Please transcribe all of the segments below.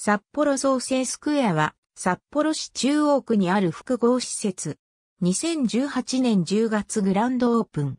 札幌創生スクエアは札幌市中央区にある複合施設。2018年10月グランドオープン。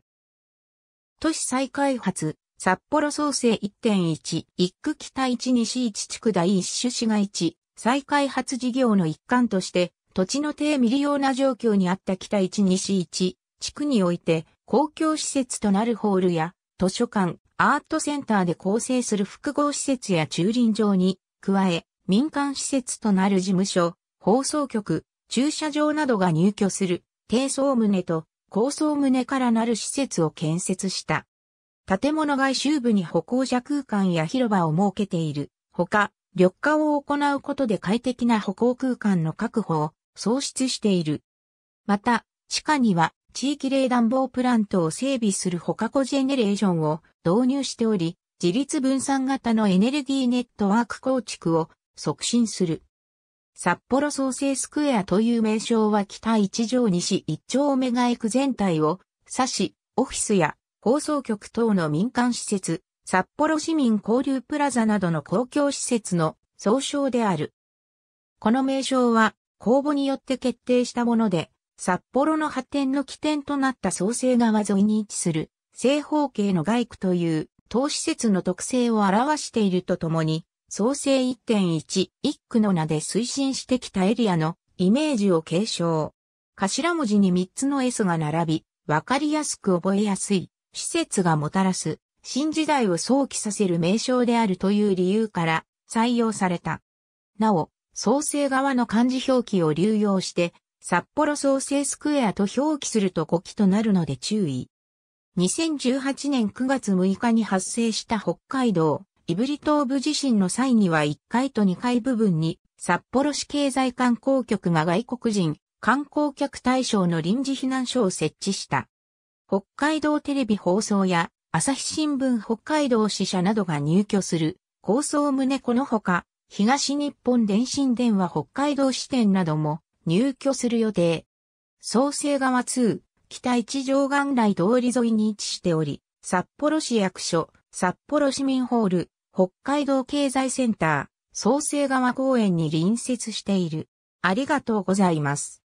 都市再開発、札幌創生1.1、一区北1西1地区第一種市街地、再開発事業の一環として、土地の低未利用な状況にあった北1西1地区において、公共施設となるホールや図書館、アートセンターで構成する複合施設や駐輪場に加え、民間施設となる事務所、放送局、駐車場などが入居する低層棟と高層棟からなる施設を建設した。建物外周部に歩行者空間や広場を設けている。ほか、緑化を行うことで快適な歩行空間の確保を創出している。また、地下には地域冷暖房プラントを整備するほかコジェネレーションを導入しており、自立分散型のエネルギーネットワーク構築を促進する。札幌創生スクエアという名称は北一条西一丁目街区全体を指し、オフィスや放送局等の民間施設、札幌市民交流プラザなどの公共施設の総称である。この名称は公募によって決定したもので、札幌の発展の起点となった創生川沿いに位置する正方形の街区という当施設の特性を表しているとともに、創生1.1一区の名で推進してきたエリアのイメージを継承。頭文字に3つの S が並び、わかりやすく覚えやすい、施設がもたらす、新時代を想起させる名称であるという理由から採用された。なお、創生側の漢字表記を流用して、札幌創生スクエアと表記すると誤記となるので注意。2018年9月6日に発生した北海道胆振東部地震の際には1階と2階部分に札幌市経済観光局が外国人観光客対象の臨時避難所を設置した。北海道テレビ放送や朝日新聞北海道支社などが入居する高層棟このほか東日本電信電話北海道支店なども入居する予定。創生川2北一条岩来通り沿いに位置しており、札幌市役所、札幌市民ホール、北海道経済センター、創生川公園に隣接している。ありがとうございます。